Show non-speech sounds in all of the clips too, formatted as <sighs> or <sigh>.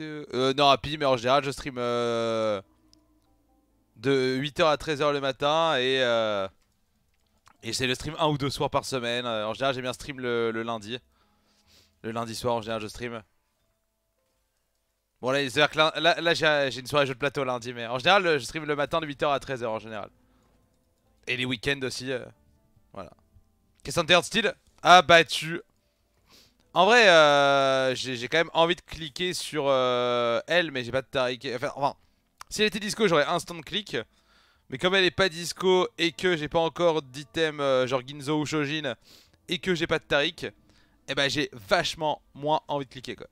Euh, non, Happy, mais en général, je stream euh, de 8h à 13h le matin et, euh, et c'est le stream un ou deux soirs par semaine. Euh, En général, j'aime bien stream le, lundi. Le lundi soir, en général, je stream. Bon, là, c'est-à-dire que là, là, là, j'ai une soirée jeu de plateau lundi, mais en général, je stream le matin de 8h à 13h en général. Et les week-ends aussi. euh, voilà. Qu'est-ce que c'est style Ah, bah, tu. En vrai, euh, j'ai quand même envie de cliquer sur euh, elle, mais j'ai pas de Tariq. Enfin, enfin, si elle était disco, j'aurais instant click. Mais comme elle est pas disco et que j'ai pas encore d'item euh, genre Ginzo ou Shojin et que j'ai pas de Tariq, eh ben j'ai vachement moins envie de cliquer quoi.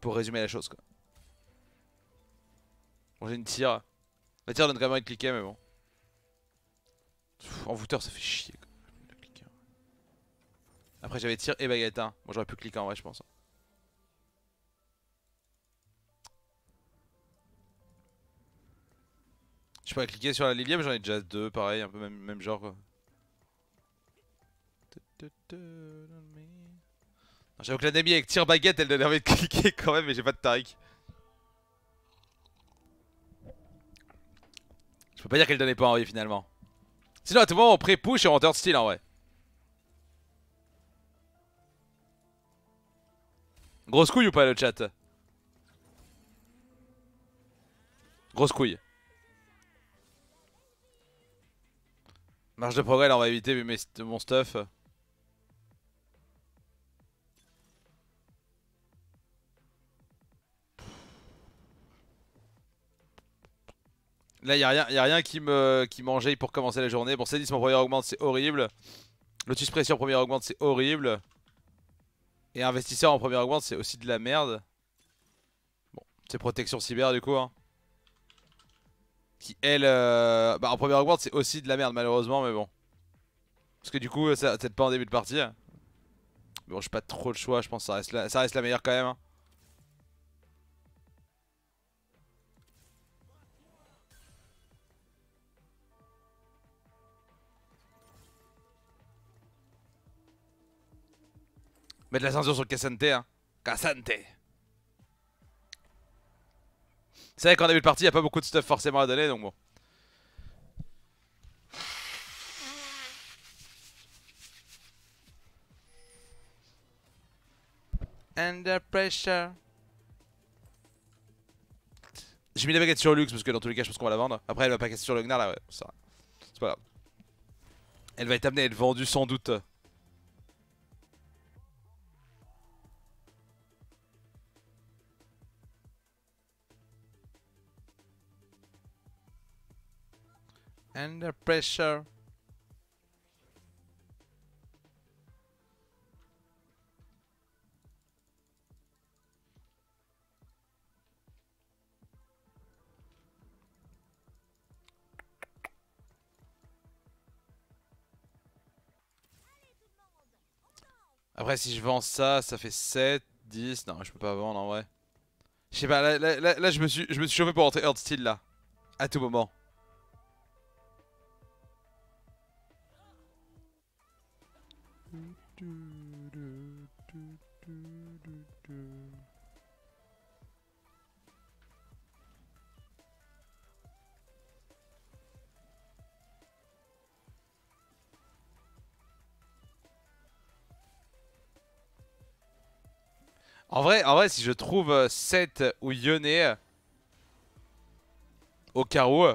Pour résumer la chose quoi. Bon, j'ai une tire. La tire donne quand même envie de cliquer, mais bon. Pff, en voûteur, ça fait chier quoi. Après, j'avais tir et baguette. Hein. Bon, j'aurais pu cliquer en vrai, je pense. Je pourrais cliquer sur la Lilia, mais j'en ai déjà deux, pareil, un peu même, même genre quoi. J'avoue que la Nami avec tir baguette, elle donne envie de <laughs> cliquer quand même, mais j'ai pas de Tariq. Je peux pas dire qu'elle donnait pas envie finalement. Sinon, à tout moment, on pré-push et on turn style en vrai. Grosse couille ou pas le chat? Grosse couille. Marge de progrès, là on va éviter vu mon stuff. Là y'a rien, y a rien qui me qui pour commencer la journée. Bon c'est 10 mon premier augmente c'est horrible. Lotus pression premier augmente c'est horrible. Et investisseur en première augmente c'est aussi de la merde. Bon, c'est protection cyber du coup. Hein. Qui elle, euh, bah en première augmente c'est aussi de la merde malheureusement mais bon. Parce que du coup ça peut-être pas en début de partie. Bon j'ai pas trop le choix je pense que ça reste la, ça reste meilleure quand même. hein. Mettre la censure sur Cassante hein. Cassante C'est vrai qu'en début de partie, il a pas beaucoup de stuff forcément à donner, donc bon. Under pressure. J'ai mis la baguette sur Lux parce que dans tous les cas, je pense qu'on va la vendre. Après, elle va pas casser sur le Gnar là, ouais. C'est pas grave. Elle va être amenée à être vendue sans doute. Under pressure. Après si je vends ça, ça fait 7, 10, non je peux pas vendre en vrai. Je sais pas, là, là- là- je, me suis, je me suis chauffé pour rentrer Earth là. À tout moment. En vrai, en vrai, si je trouve euh, Seth ou Yone euh, au carreau,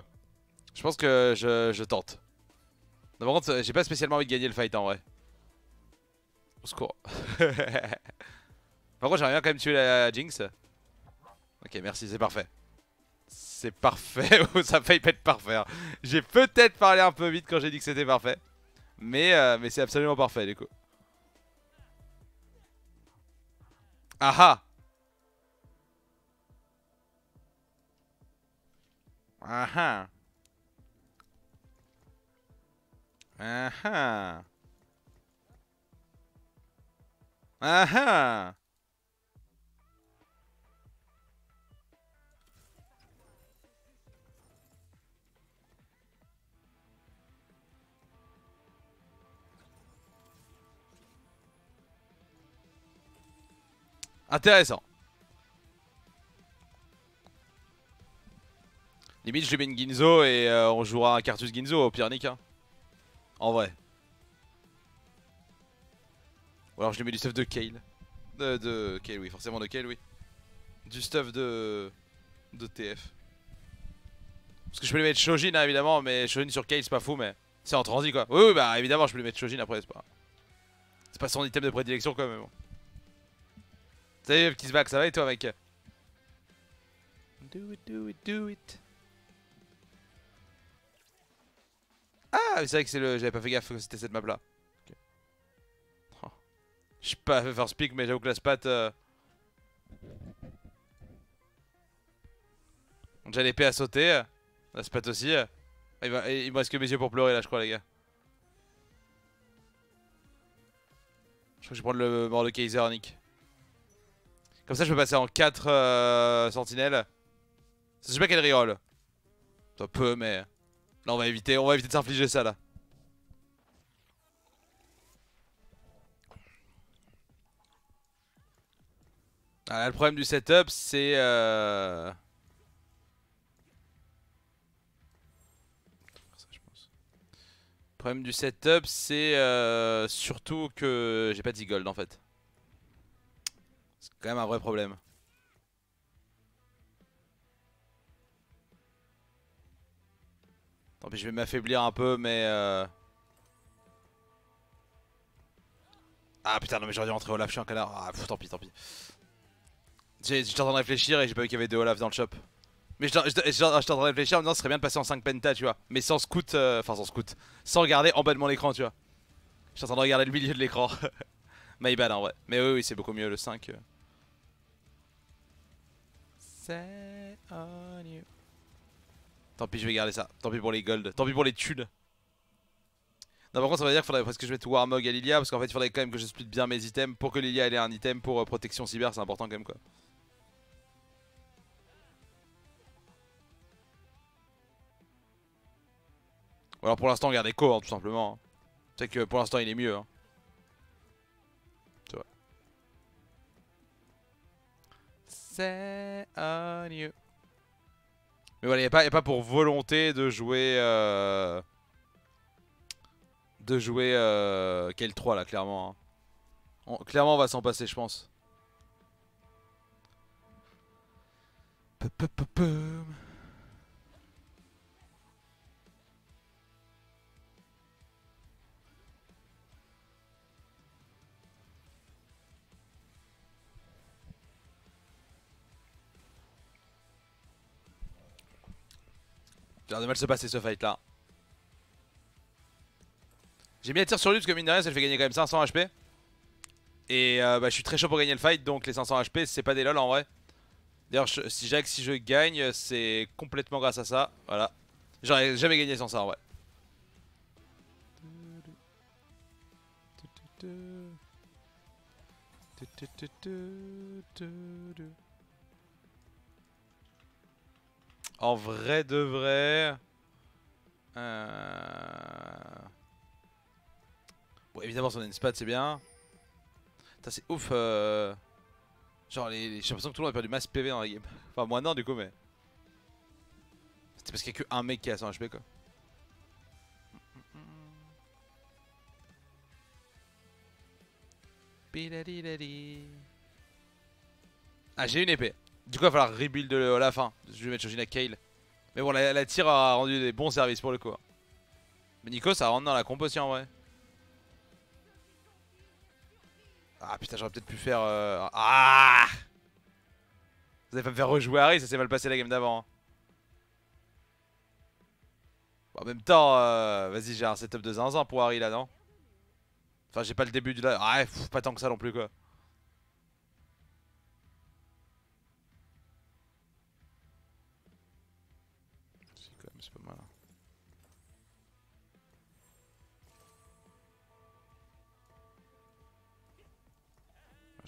je pense que je, je tente. Non, par contre, euh, j'ai pas spécialement envie de gagner le fight en vrai. Au secours. par contre, j'aimerais bien quand même tuer la Jinx. Ok, merci, c'est parfait. C'est parfait, <laughs> ça failli pas être parfait. hein. J'ai peut-être parlé un peu vite quand j'ai dit que c'était parfait. Mais, euh, mais c'est absolument parfait du coup. Ah ah Ah ah Ah ah Ah Intéressant. Limite, je lui mets une Ginzo et euh, on jouera un Cartus Ginzo au pire Nick. Hein. En vrai. Alors je lui mets du stuff de Kale. De, Kale, oui, forcément de Kale, oui. Du stuff de. de TF. Parce que je peux lui mettre Shojin, hein, évidemment, mais Shojin sur Kale, c'est pas fou, mais c'est en transi quoi. Oui, oui, bah évidemment, je peux lui mettre Shojin après, c'est pas. C'est pas son item de prédilection quand même. Salut, petit Svac, ça va et toi, mec? Do it, do it, do it. Ah, c'est vrai que c'est le. J'avais pas fait gaffe que c'était cette map là. Je suis pas first pick, mais j'avoue que la spat. Euh... Déjà l'épée à sauter. La spat aussi. Il, va... il me reste que mes yeux pour pleurer là, je crois, les gars. Je crois que je vais prendre le mort de Kaiser, Nick. Comme ça, je peux passer en 4 euh, sentinelles. Je sais pas quel reroll. Ça peut, mais. Là on va éviter, on va éviter de s'infliger ça là. Ah, le problème du setup c'est... Euh... Le problème du setup c'est euh, surtout que j'ai pas de gold en fait. C'est quand même un vrai problème. Tant pis, je vais m'affaiblir un peu, mais... Euh... Ah putain, non mais j'aurais dû rentrer Olaf, je suis un canard. Ah pff, tant pis, tant pis. J'étais en train de réfléchir et j'ai pas vu qu'il y avait deux Olaf dans le shop. Mais j'étais en train de réfléchir en me disant ce serait bien de passer en 5 penta, tu vois. Mais sans scout, euh, enfin sans scout. Sans regarder en bas de mon écran, tu vois. J'étais en train de regarder le milieu de l'écran. <laughs> My bad en vrai. Mais oui, oui, c'est beaucoup mieux le 5. C'est on you. Tant pis, je vais garder ça. Tant pis pour les gold. Tant pis pour les thunes. Non, par contre, ça veut dire qu'il faudrait presque que je mette Warmog à Lilia. Parce qu'en fait, il faudrait quand même que je split bien mes items. Pour que Lilia ait un item pour euh, protection cyber, c'est important quand même quoi. Ou alors pour l'instant, regardez Co, hein, tout simplement. Hein. C'est que pour l'instant, il est mieux. Hein. C'est you. Mais voilà, il n'y a, pas pour volonté de jouer... Euh, de jouer euh, quel 3 là, clairement. Hein. clairement, on va s'en passer, je pense. A de mal se passer ce fight là. J'ai mis un tir sur lui parce que mine de rien ça lui fait gagner quand même 500 HP. Et euh, bah, je suis très chaud pour gagner le fight donc les 500 HP c'est pas des lol en vrai. D'ailleurs si Jacques si je gagne c'est complètement grâce à ça. Voilà. J'aurais jamais gagné sans ça en vrai. En vrai de vrai... Euh... Bon, évidemment, son spad c'est bien. c'est ouf. Euh... Genre, les... j'ai l'impression que tout le monde a perdu masse PV dans la game. Enfin, moi non, du coup, mais. C'était parce qu'il n'y a que un mec qui a 100 HP, quoi. Ah, j'ai une épée. Du coup, il va falloir rebuild à la fin. Je vais mettre Shojin à Kale. Mais bon, la, tire a rendu des bons services pour le coup. Hein. Mais Nico, ça rentre dans la compo aussi en vrai. Ah putain, j'aurais peut-être pu faire. Euh, ah Vous allez pas me faire rejouer Harry, ça s'est mal passé la game d'avant. Hein. en même temps, euh, vas-y, j'ai un setup de zinzin pour Harry là, non? Enfin, j'ai pas le début du. Ah, pas tant que ça non plus quoi.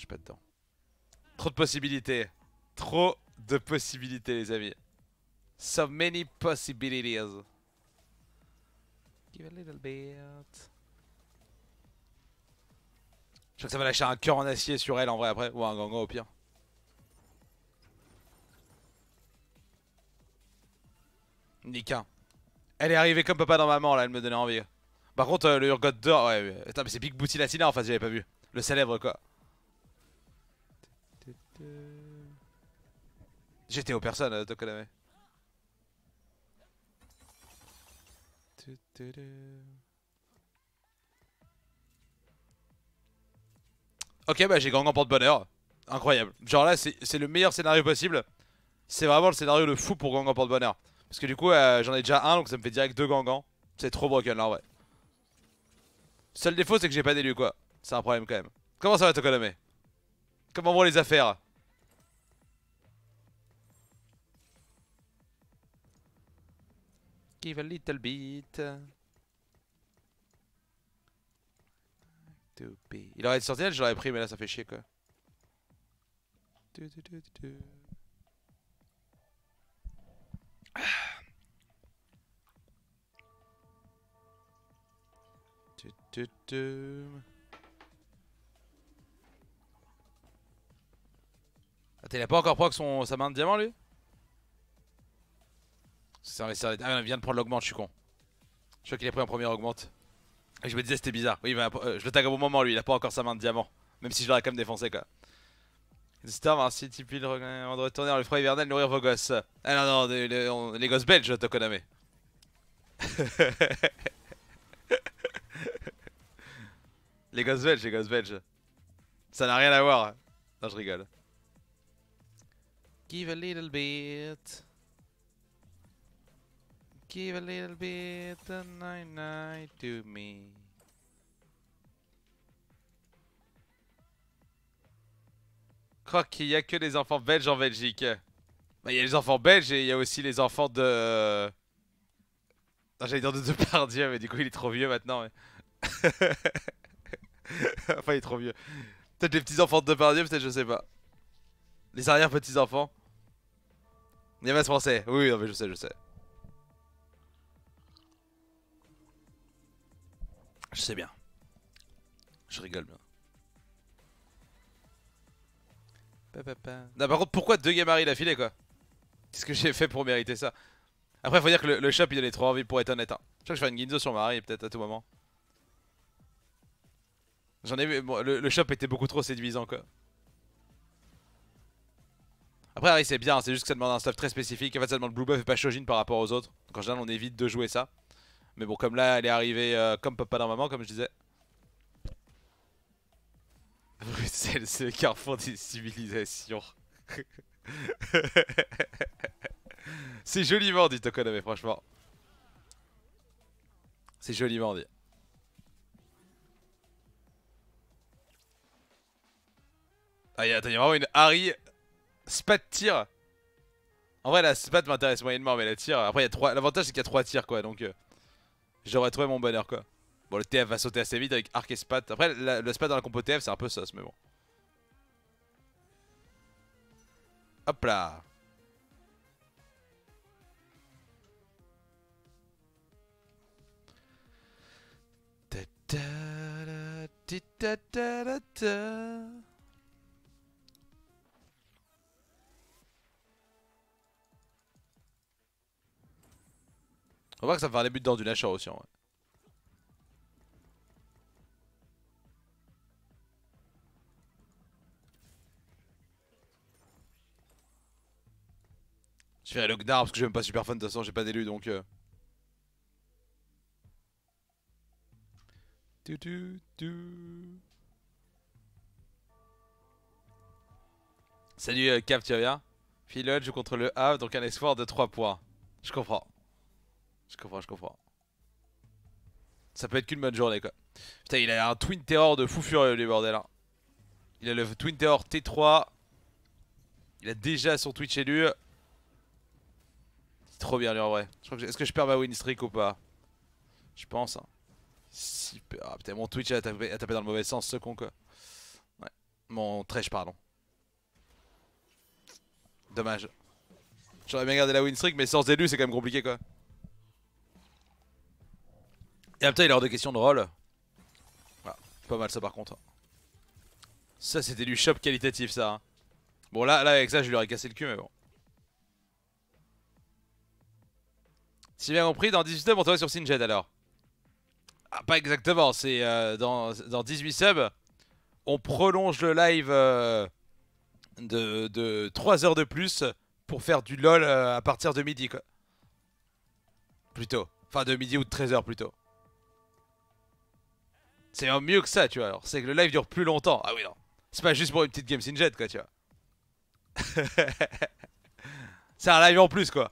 pas dedans. Trop de possibilités. Trop de possibilités, les amis. So many possibilities. Give a little bit. Je crois que ça va lâcher un cœur en acier sur elle en vrai après, ou un gangan au pire. Nika. Elle est arrivée comme papa dans maman là, elle me donnait envie. Par contre, euh, le Urgot d'or, ouais. Attends, mais c'est Big Booty Latina en face, j'avais pas vu. Le célèbre quoi. J'étais aux personnes, euh, Tokoname. Ok, bah j'ai gang en porte-bonheur. Incroyable. Genre là, c'est le meilleur scénario possible. C'est vraiment le scénario de fou pour gang en porte-bonheur. Parce que du coup, euh, j'en ai déjà un, donc ça me fait direct deux gangans. C'est trop broken là, ouais. Seul défaut, c'est que j'ai pas d'élu, quoi. C'est un problème quand même. Comment ça va, Tokoname? Comment vont les affaires? Little bit. Il aurait été sentinelle, je l'aurais pris, mais là ça fait chier quoi. Attends, il a pas encore proc son, sa main de diamant lui? Un Ah, il vient de prendre l'augmente, je suis con. Je crois qu'il a pris un premier augmente. Et je me disais c'était bizarre. Oui, bah, euh, je le tag au bon moment lui, il a pas encore sa main de diamant. Même si je l'aurais quand même défoncé quoi. Star, ainsi type le de retourner dans le froid hivernal nourrir vos gosses. Ah non, non, les, les gosses belges, Tokoname. <laughs> les gosses belges, les gosses belges. Ça n'a rien à voir. Non, je rigole. Give a little bit. Give a little bit of night to me. Qu'il n'y a que les enfants belges en Belgique. Il y a les enfants belges et il y a aussi les enfants de. J'allais dire de Depardieu, mais du coup, il est trop vieux maintenant. <laughs> enfin, il est trop vieux. Peut-être les petits enfants de Depardieu, peut-être, je sais pas. Les arrière-petits enfants. Il y a pas français. Oui, non, mais je sais, je sais. Je sais bien. Je rigole bien. Non, par contre, pourquoi deux Gamari d'affilée quoi? Qu'est-ce que j'ai fait pour mériter ça? Après, faut dire que le, shop il donnait trop envie pour être honnête. Hein. Je crois que je fais une Ginzo sur Marie peut-être à tout moment. J'en ai vu. le, shop était beaucoup trop séduisant quoi. Après, Harry c'est bien, c'est juste que ça demande un stuff très spécifique. En fait, ça demande Blue Buff et pas Shojin par rapport aux autres. Donc en général, on évite de jouer ça. Mais bon, comme là, elle est arrivée euh, comme papa dans maman, comme je disais. Bruxelles, c'est le carrefour des civilisations. <laughs> c'est joliment dit Tokoname, franchement. C'est joliment dit. Ah, attends, il y a vraiment une Harry spat tir. En vrai, la spat m'intéresse moyennement, mais la tir. Après, y a trois. L'avantage, c'est qu'il y a trois tirs, quoi. Donc, euh, j'aurais trouvé mon bonheur, quoi. Bon, le TF va sauter assez vite avec arc et spat. Après, le spat dans la compo TF, c'est un peu sauce, mais bon. Hop là. On voit que ça va faire des buts dans du Nashor aussi en vrai. Je ferai le Gnar parce que je même pas super fun de toute façon, j'ai pas d'élu donc. Euh... Salut euh, Cap, tu vas bien Philod joue contre le Havre donc un espoir de 3 points. Je comprends. Je comprends, je comprends. Ça peut être qu'une bonne journée quoi. Putain, il a un Twin Terror de fou furieux lui bordel. Hein. Il a le Twin Terror T3. Il a déjà son Twitch élu. C'est trop bien lui en vrai. Est-ce que je perds ma win streak ou pas? Je pense. Hein. Super. Ah putain, mon Twitch a tapé, a tapé dans le mauvais sens ce con quoi. Ouais. Mon Tresh, pardon. Dommage. J'aurais bien gardé la win streak, mais sans élu, c'est quand même compliqué quoi. Et après, il est hors de question de roll. Voilà, pas mal ça par contre. Ça, c'était du shop qualitatif ça. Hein. Bon, là, là, avec ça, je lui aurais cassé le cul, mais bon. Si bien compris, dans 18 subs, on te sur Sinjet alors. Ah, pas exactement, c'est euh, dans, dans 18 subs, on prolonge le live euh, de, de 3 heures de plus pour faire du LOL euh, à partir de midi quoi. Plutôt. Enfin de midi ou de 13h plutôt. C'est mieux que ça, tu vois. Alors, c'est que le live dure plus longtemps. Ah oui, non. C'est pas juste pour une petite game Sinjet, quoi, tu vois. <laughs> c'est un live en plus, quoi.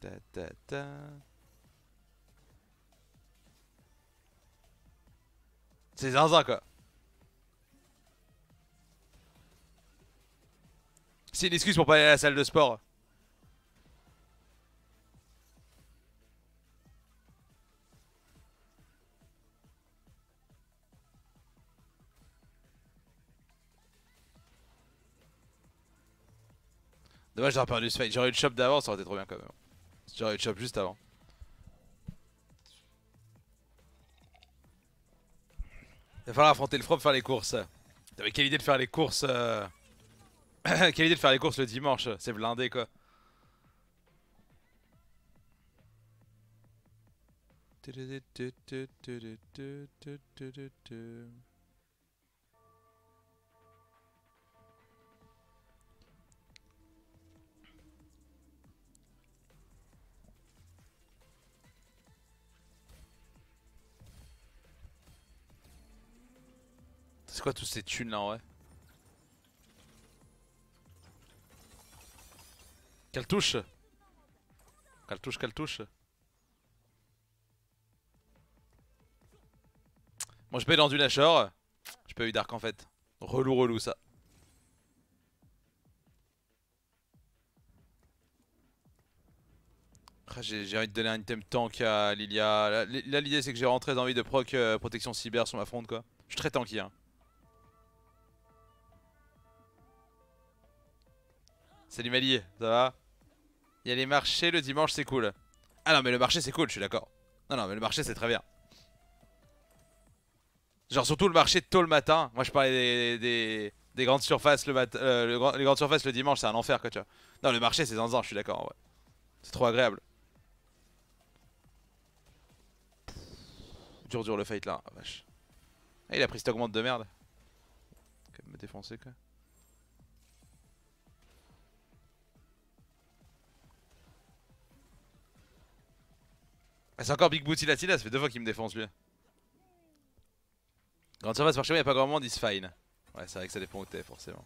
Ta, ta, ta. C'est zinzin, quoi. C'est une excuse pour pas aller à la salle de sport. Dommage d'avoir perdu ce fight. J'aurais eu le shop d'avant, ça aurait été trop bien quand même. J'aurais eu le shop juste avant. Il va falloir affronter le frop, faire les courses. T'avais quelle idée de faire les courses euh... <coughs> Quelle idée de faire les courses le dimanche C'est blindé quoi. C'est quoi toutes ces thunes là en vrai Quelle touche. Quelle touche, quelle touche. Moi je paye dans du Nashor Je peux eu Dark en fait. Relou relou ça. J'ai envie de donner un item tank à Lilia. Là l'idée c'est que j'ai rentré dans envie de proc euh, protection cyber sur ma fronte quoi. Je suis très tanky hein Salut Mali, ça va? Il y a les marchés le dimanche, c'est cool. Ah non, mais le marché, c'est cool, je suis d'accord. Non, non, mais le marché, c'est très bien. Genre, surtout le marché tôt le matin. Moi, je parlais des, des, grandes surfaces le matin. Euh, les grandes surfaces le dimanche, c'est un enfer, quoi, tu vois. Non, le marché, c'est zinzin, je suis d'accord, ouais. C'est trop agréable. dur, dur le fight là, vache. Ah, il a pris cette augmente de merde. Quand même me défoncer, quoi. C'est encore Big Booty Latina, ça fait deux fois qu'il me défonce lui. Grande surface par chez moi, y'a pas grand monde, il se fine. Ouais, c'est vrai que ça dépend où t'es forcément.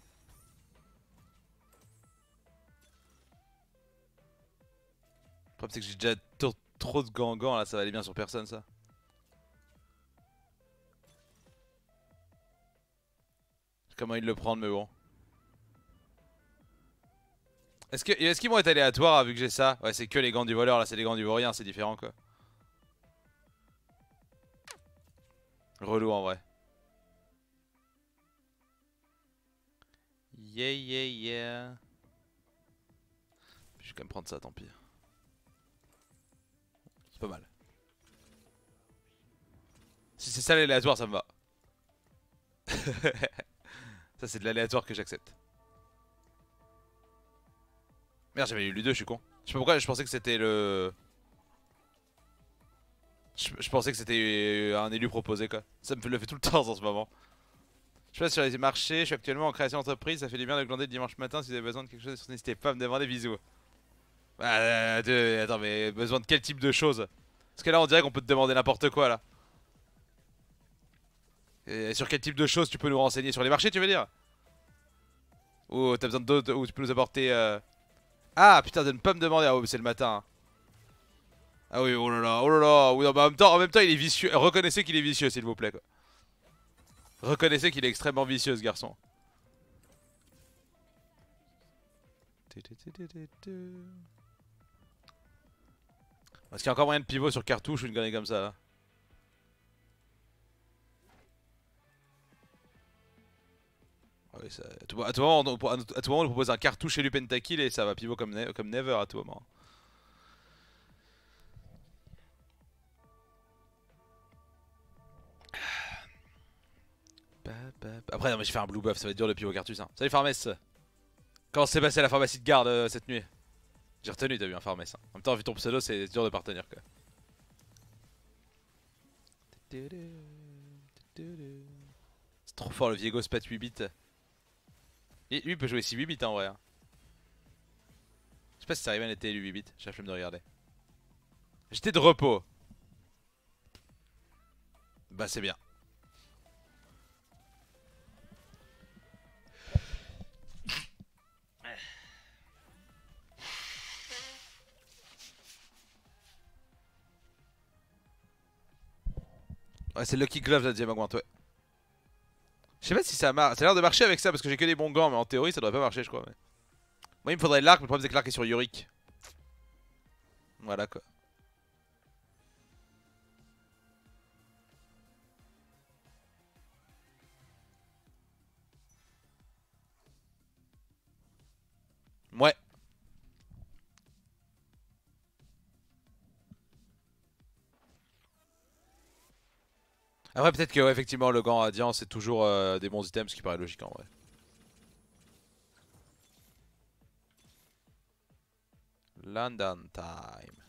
Le problème c'est que j'ai déjà trop de gangans là, ça va aller bien sur personne ça. Comment il le prendre mais bon. Est-ce qu'ils est vont être aléatoires vu que j'ai ça? Ouais c'est que les gants du voleur là c'est les gants du vaurien c'est différent quoi. Relou en vrai. Yeah, yeah, yeah. Je vais quand même prendre ça, tant pis. C'est pas mal. Si c'est ça l'aléatoire, ça me va. <laughs> ça, c'est de l'aléatoire que j'accepte. Merde, j'avais eu lui 2 je suis con. Je sais pas pourquoi, je pensais que c'était le... Je, pensais que c'était un élu proposé quoi. Ça me le fait tout le temps en ce moment. Je passe sur les marchés, je suis actuellement en création d'entreprise, ça fait du bien de glander le dimanche matin si vous avez besoin de quelque chose, n'hésitez pas à me demander bisous. Bah, euh, attends, mais besoin de quel type de choses? Parce que là on dirait qu'on peut te demander n'importe quoi là. Et sur quel type de choses tu peux nous renseigner? Sur les marchés tu veux dire? Ou t'as besoin d'autres, ou tu peux nous apporter... Euh... Ah putain de ne pas me demander, ah c'est le matin. Hein. Ah oui, oh là là, oh là là. Oui, bah, en, même temps, en même temps, il est vicieux. Reconnaissez qu'il est vicieux, s'il vous plaît. Quoi. Reconnaissez qu'il est extrêmement vicieux, ce garçon. Est-ce qu'il y a encore moyen de pivot sur cartouche ou une connerie comme ça là? Ah oui, à, tout, moment, on, à, propose un cartouche et du pentakill et ça va pivot comme, comme never à tout moment. Après, non, mais j'ai fait un blue buff, ça va être dur le pivot cartus. Hein. Salut Farmès Comment s'est passé la pharmacie de garde euh, cette nuit? J'ai retenu, t'as vu un Farmès. Hein. En même temps, vu ton pseudo, c'est dur de partenir quoi. C'est trop fort le Viego Spat 8 bits. Lui il peut jouer 6 8 bits en vrai. Hein. Je sais pas si ça arrive à était 8 bits, j'ai la flemme de regarder. J'étais de repos. Bah c'est bien. Ouais, c'est Lucky Glove la deuxième augmente, ouais. Je sais pas si ça marche. Ça a l'air de marcher avec ça parce que j'ai que des bons gants, mais en théorie ça devrait pas marcher, je crois. Moi, il me faudrait l'arc, mais le problème c'est que l'arc est sur Yorick. Voilà quoi. Ouais. Après peut-être que effectivement le gant radiant c'est toujours euh, des bons items ce qui paraît logique en vrai. London time.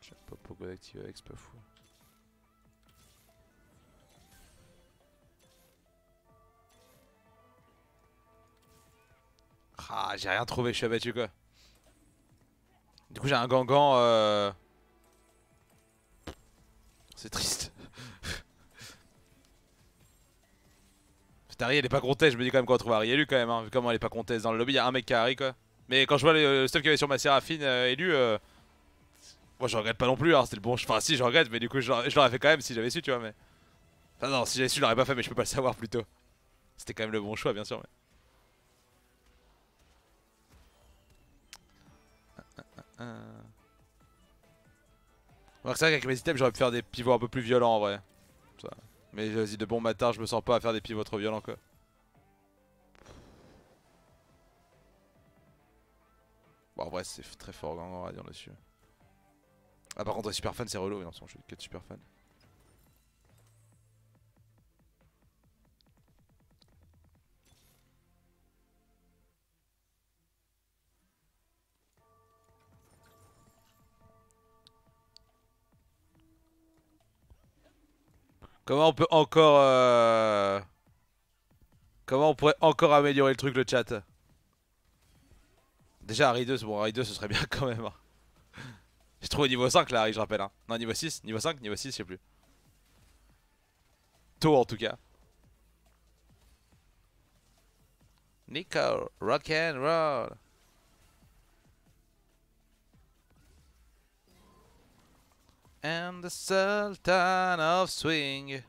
Je sais pas pourquoi d'activer avec, c'est pas fou. Ah, j'ai rien trouvé, je suis abattu quoi. Du coup, j'ai un gangan. Euh... C'est triste. <laughs> Tari elle est pas conteste, je me dis quand même qu'on va trouver Ari quand même, hein, vu comment elle est pas conteste dans le lobby, il y a un mec qui a Harry quoi. Mais quand je vois le, stuff qu'il y avait sur ma Séraphine euh, élu, euh... moi je regrette pas non plus, hein, c'était le bon. Enfin, si je regrette, mais du coup je l'aurais fait quand même si j'avais su, tu vois. Mais. Enfin, non, si j'avais su, je l'aurais pas fait, mais je peux pas le savoir plus tôt. C'était quand même le bon choix, bien sûr. Mais... c'est vrai qu'avec mes items j'aurais pu faire des pivots un peu plus violents en vrai. Mais vas-y de bon matin je me sens pas à faire des pivots trop violents quoi. Bon en vrai c'est très fort Gangan Radiant dessus. Ah par contre super fan c'est relou, non, je suis que super fan. Comment on peut encore... Euh... Comment on pourrait encore améliorer le truc, le chat? Déjà, Harry 2, bon, Harry 2, ce serait bien <laughs> quand même. Hein. J'ai trouvé niveau 5 là, Harry, je rappelle. Hein. Non, niveau 6, niveau 5, niveau 6, je sais plus. Tôt en tout cas. Nico, rock and roll. And the Sultan of Swing.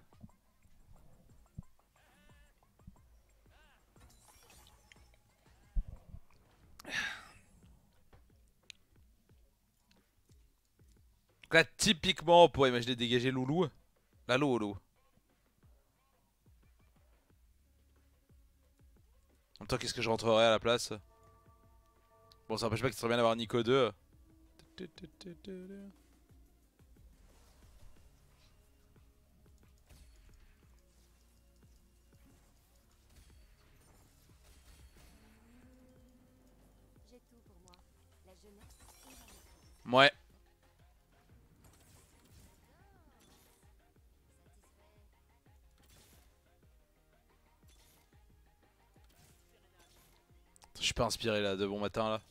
<sighs> là, typiquement, on pourrait imaginer dégager Loulou. La Loulou. En même temps, qu'est-ce que je rentrerai à la place? Bon, ça n'empêche pas qu'il serait bien d'avoir Nico 2. Ouais. Je suis pas inspiré là de bon matin là.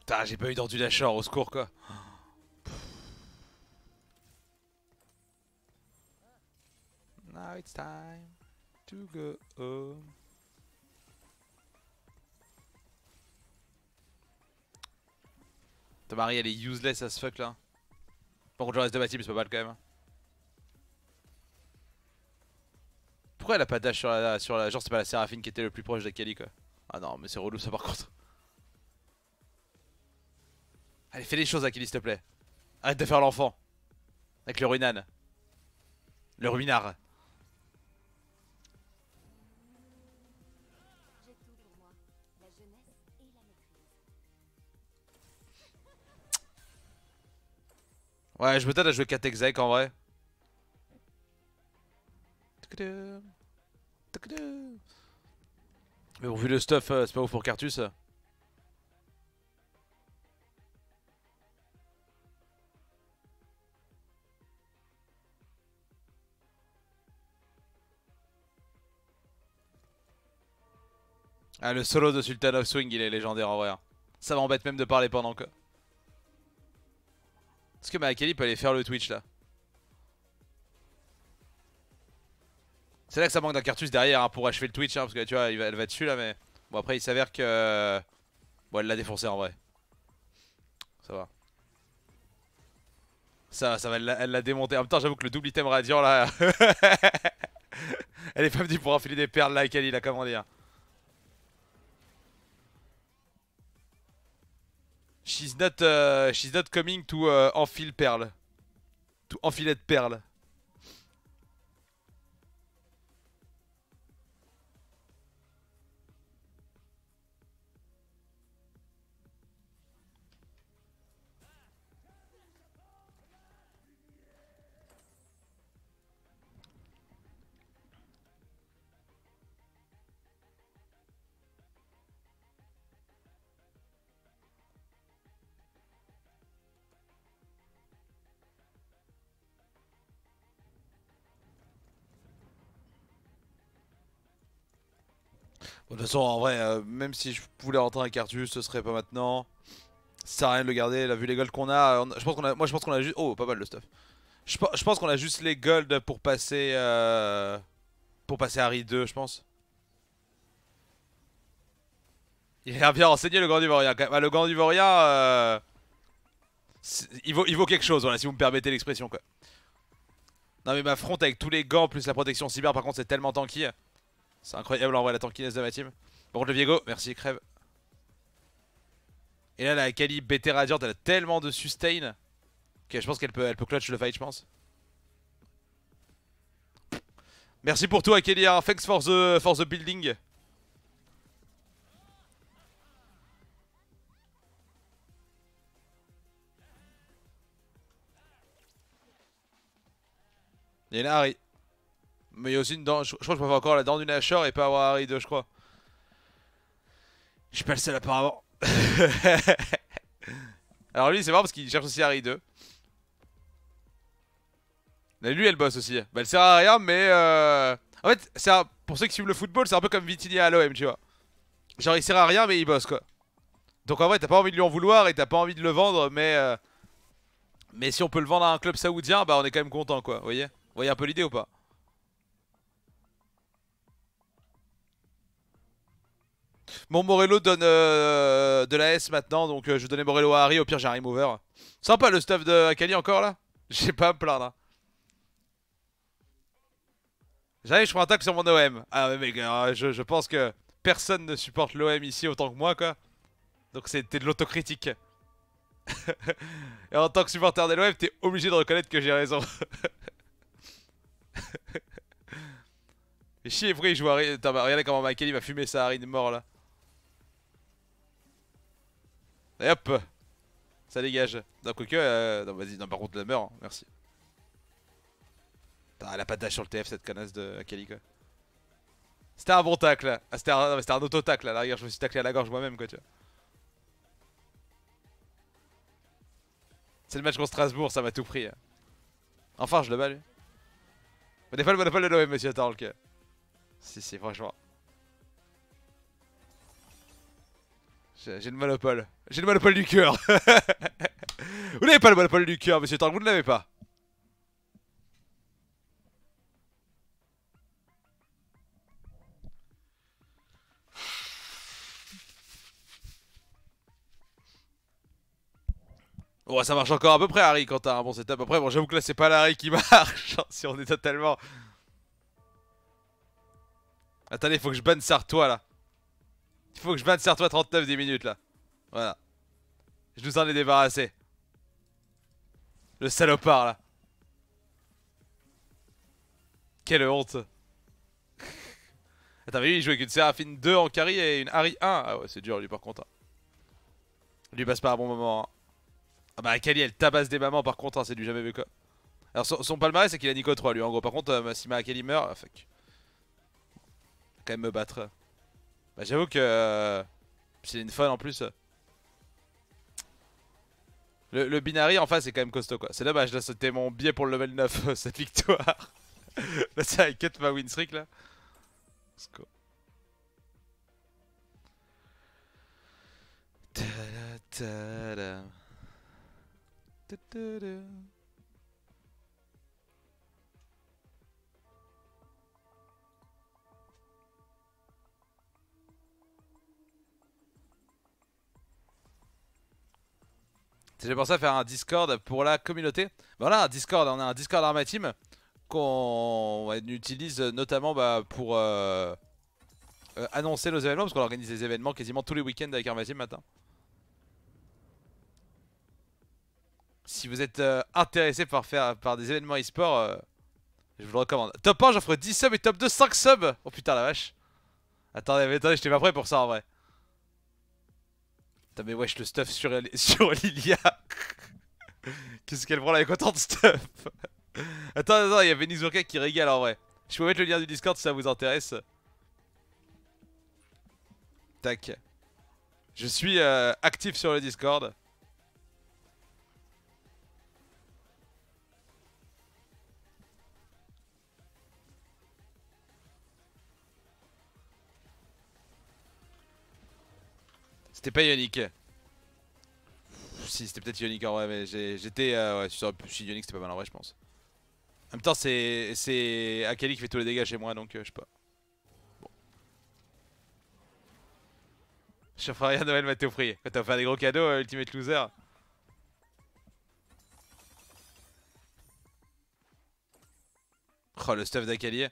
Putain, j'ai pas eu d'ordulacheur, au secours quoi. It's time to go home. Ta Marie elle est useless as fuck là. Par contre je reste de ma team c'est pas mal quand même. Pourquoi elle a pas dash sur la, sur la... Genre c'est pas la Séraphine qui était le plus proche d'Akali quoi? Ah non mais c'est relou ça par contre. Allez fais les choses Akali s'il te plaît. Arrête de faire l'enfant. Avec le Ruinan. Le Ruinard. Ouais, je tâte à jouer 4 exec en vrai. Mais bon, vu le stuff, euh, c'est pas ouf pour Cartus. Ah, le solo de Sultan of Swing, il est légendaire en vrai. Hein. Ça m'embête même de parler pendant que. Est-ce que Maakali peut aller faire le Twitch là C'est là que ça manque d'un Cartus derrière hein, pour achever le Twitch, hein, parce que tu vois, elle va dessus là, mais... Bon après il s'avère que... Bon elle l'a défoncé en vrai. Ça va. Ça, ça va, elle l'a démonté. En même temps j'avoue que le double item radiant là... <laughs> elle est pas venue pour enfiler des perles là, Akali là, comment dire. She's not, uh, she's not coming to uh, enfile perle. To enfilet perle. De toute façon, en vrai, euh, même si je voulais rentrer un Cartus, ce serait pas maintenant. Ça sert à rien de le garder. La vu les golds qu'on a, je pense qu'on a, moi je pense qu'on a juste, oh, pas mal de stuff. Je, pense qu'on a juste les golds pour passer, euh, pour passer Harry 2, je pense. <laughs> Il a bien renseigné le grand Ivorien. Bah, le grand Ivorien, euh, il vaut, il vaut quelque chose, voilà, si vous me permettez l'expression quoi. Non mais ma front avec tous les gants plus la protection cyber, par contre, c'est tellement tanky. C'est incroyable en vrai la tankiness de ma team. Par contre le Viego, merci crève. Et là la Kali BT Radiant elle a tellement de sustain. Ok je pense qu'elle peut, elle peut clutch le fight je pense. Merci pour tout Akeli, hein. thanks for the, for the building. Il y a Harry. Mais il y a aussi une dent. Je, crois que je peux faire encore la dent du Nashor et pas avoir Harry 2, je crois. Je suis pas le seul apparemment. <laughs> Alors lui, c'est marrant parce qu'il cherche aussi Harry 2. Mais lui, elle bosse aussi. Bah, elle sert à rien, mais. Euh... En fait, pour ceux qui suivent le football, c'est un peu comme Vitini à l'OM, tu vois. Genre, il sert à rien, mais il bosse quoi. Donc en vrai, t'as pas envie de lui en vouloir et t'as pas envie de le vendre, mais. Euh... Mais si on peut le vendre à un club saoudien, bah on est quand même content quoi, vous voyez Vous voyez un peu l'idée ou pas? Mon Morello donne euh, de la S maintenant, donc euh, je donner Morello à Harry, au pire j'ai un remover. Sympa le stuff de Akali encore là <laughs> J'ai pas à me plaindre. Hein. J'arrive, je prends un tacle sur mon OM. Ah mais mec, euh, je, pense que personne ne supporte l'OM ici autant que moi quoi. Donc c'était de l'autocritique. <laughs> Et en tant que supporter de l'OM, t'es obligé de reconnaître que j'ai raison. <laughs> Et chier, pourquoi il joue à Harry? Regardez comment Michael va fumer sa Harry mort là. Et hop Ça dégage. Non, quoique, euh... non, vas-y, non, par contre, la meurt, merci. Putain, elle a pas de dash sur le TF cette canasse de Akali quoi. C'était un bon tacle Ah, c'était un, auto-tacle là, la je me suis taclé à la gorge moi-même quoi, tu vois. C'est le match contre Strasbourg, ça m'a tout pris. Hein. Enfin, je le bats lui. On n'est pas le monopole de l'OM, monsieur Tarlk. Si, si, franchement. J'ai le monopole. J'ai le monopole du cœur. <laughs> vous n'avez pas le monopole du cœur, monsieur Tang, vous ne l'avez pas. Bon, ça marche encore à peu près, Harry, quand t'as un bon setup. Après, bon, j'avoue que là, c'est pas l'Harry qui <laughs> marche. si on est totalement. Attendez, faut que je banne Sartois là. Il faut que je batte Serre-toi 39 10 minutes là. Voilà. Je nous en ai débarrassé. Le salopard là. Quelle honte. Attends, mais lui il jouait avec une Séraphine 2 en carry et une Harry 1. Ah ouais, c'est dur lui par contre. Lui passe pas un bon moment. Hein. Ah bah Akali elle tabasse des mamans par contre, hein, c'est du jamais vu quoi. Alors son, palmarès c'est qu'il a Nico 3 lui en gros. Par contre, euh, si ma Akali meurt, ah, fuck. Quand même me battre. Bah j'avoue que... Euh, c'est une fun en plus. Le, le, binary en face est quand même costaud quoi. C'est dommage, là c'était mon biais pour le level 9 <laughs> cette victoire. <laughs> là ça cut ma win streak là. Let's go. J'ai pensé à faire un Discord pour la communauté. Voilà, un Discord, on a un Discord Arma Team qu'on utilise notamment bah, pour euh, euh, annoncer nos événements, parce qu'on organise des événements quasiment tous les week-ends avec Arma Team matin. Si vous êtes euh, intéressé par faire par des événements e-sport, je vous le recommande. Top 1, j'offre 10 subs et top 2, 5 subs Oh putain la vache Attendez, attendez, j'étais pas prêt pour ça en vrai. Putain mais wesh le stuff sur, <laughs> sur Lilia Qu'est-ce qu'elle prend là avec autant de stuff? Attends, attends, il y a qui régale en vrai. Je peux mettre le lien du Discord si ça vous intéresse. Tac. Je suis euh, actif sur le Discord. C'était pas Yannick. Si, c'était peut-être Yannick en vrai, mais j'étais. Euh, ouais, si Yannick c'était pas mal en vrai, je pense. En même temps, c'est Akali qui fait tous les dégâts chez moi, donc euh, je sais pas. Bon. Je ferai rien Noël Mathéo. Quand t'as offert des gros cadeaux, euh, Ultimate Loser. Oh, le stuff d'Akali.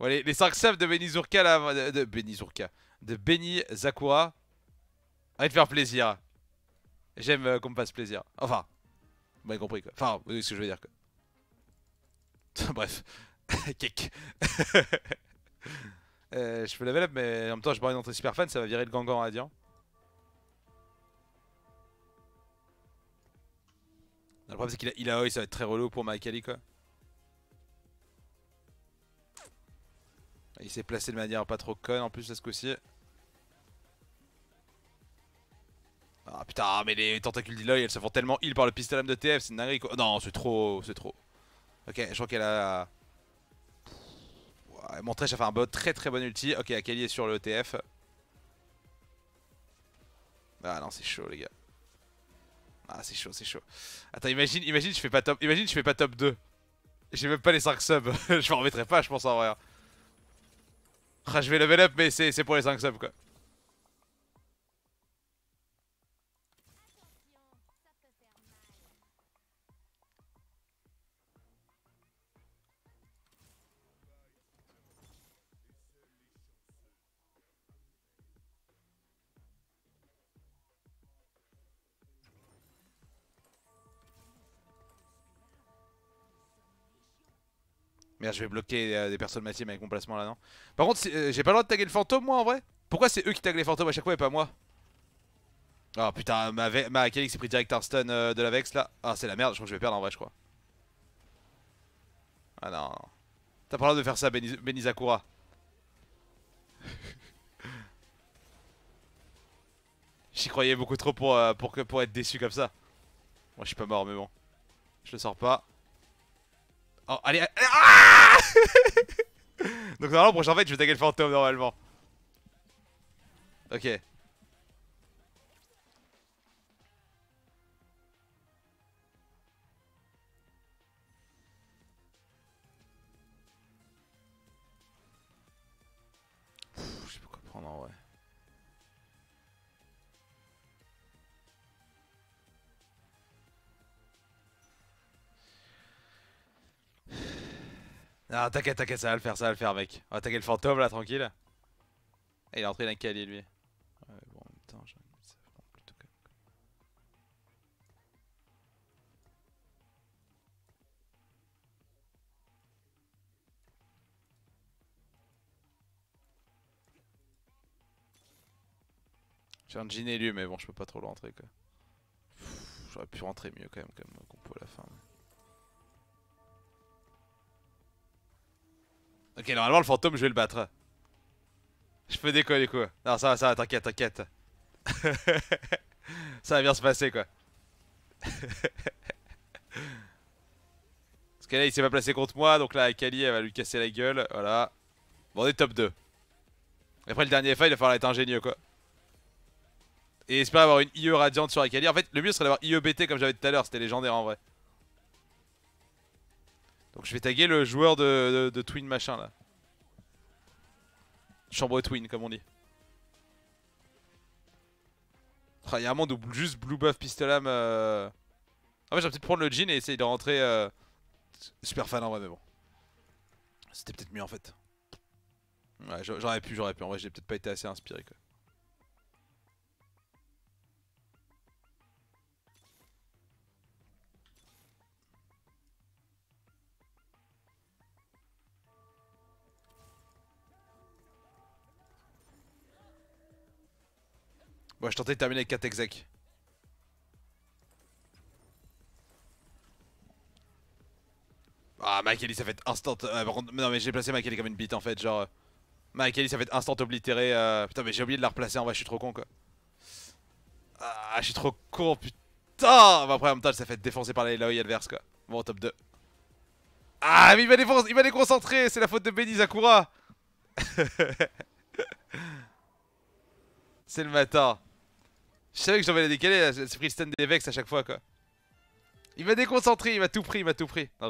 Les, les 5 subs de Benizurka là. De, de Benizurka. De Beni Zakura. Arrête de faire plaisir. J'aime euh, qu'on me fasse plaisir. Enfin, vous m'avez compris quoi. Enfin, vous voyez ce que je veux dire quoi. <laughs> Bref. <laughs> Cake. <laughs> euh, je peux level up, mais en même temps, je bois une entrée super fan, ça va virer le gangan radiant. Le problème, c'est qu'il a, il ça va être très relou pour Maekali quoi. Il s'est placé de manière pas trop conne en plus à ce coup-ci. Ah putain, mais les tentacules d'Eloy elles se font tellement heal par le pistolet de TF, c'est une quoi. Non, c'est trop, c'est trop. Ok, je crois qu'elle a. Ouais, mon trèche a fait un très très bon ulti. Ok, Akali est sur le TF. Ah non, c'est chaud les gars. Ah, c'est chaud, c'est chaud. Attends, imagine, imagine, je fais pas top, imagine, je fais pas top 2. J'ai même pas les 5 subs. <laughs> je m'en remettrai pas, je pense en vrai. Ah, je vais level up, mais c'est pour les 5 subs quoi. Merde, je vais bloquer euh, des personnes ma avec mon placement là, non Par contre, euh, j'ai pas le droit de taguer le fantôme, moi, en vrai? Pourquoi c'est eux qui taguent les fantômes à chaque fois et pas moi? Oh putain, ma, ma s'est pris direct un stun euh, de la Vex, là. Ah, c'est la merde, je crois que je vais perdre, en vrai, je crois. Ah non. T'as pas le droit de faire ça, Benizakura. <laughs> J'y croyais beaucoup trop pour, pour, pour être déçu comme ça. Moi, je suis pas mort, mais bon. Je le sors pas. Oh, allez, allez ah <laughs> Donc normalement, prochain fight, je vais taguer le fantôme normalement. Ok. Non, t'inquiète, t'inquiète, ça va le faire, ça va le faire, mec. On va attaquer le fantôme là, tranquille. Il est entré dans le calier, lui. Ouais, bon, en même temps, j'ai ça plutôt comme. J'ai un jean élu, mais bon, je peux pas trop le rentrer quoi. J'aurais pu rentrer mieux quand même comme compo à la fin. Ok, normalement le fantôme je vais le battre. Je peux décoller quoi. Non, ça va, ça va, t'inquiète, t'inquiète. <laughs> ça va bien se passer quoi. <laughs> Parce que là il s'est pas placé contre moi, donc là Akali elle va lui casser la gueule, voilà. Bon on est top 2. après le dernier fight il va falloir être ingénieux quoi. Et espérer avoir une IE radiante sur Akali. En fait le mieux serait d'avoir IE BT comme j'avais tout à l'heure, c'était légendaire en vrai. Donc je vais taguer le joueur de, Twin machin là. Chambre Twin comme on dit. Ah, il y a un monde où juste Blue Buff Pistolam. Euh... En fait, j'ai peut-être prendre le jean et essayer de rentrer. Euh... Super fan en vrai, mais bon. C'était peut-être mieux en fait. Ouais, j'aurais pu, j'aurais pu. En vrai, j'ai peut-être pas été assez inspiré quoi. Bon, je tentais de terminer avec 4 exec. Ah, Mike ça fait instant. Euh, non, mais j'ai placé Mike comme une bite en fait. Genre, euh... ça fait instant oblitéré. Euh... Putain, mais j'ai oublié de la replacer en vrai, je suis trop con quoi. Ah, je suis trop con, putain. Bon, après, en même temps, ça fait défoncer par les Eloy adverse quoi. Bon, top 2. Ah, mais il m'a déconcentré, c'est la faute de Benny Zakura. <laughs> c'est le matin. Je savais que j'en vais la décaler, c'est pris le stun des Vex à chaque fois quoi. Il m'a déconcentré, il m'a tout pris, il m'a tout pris. Non,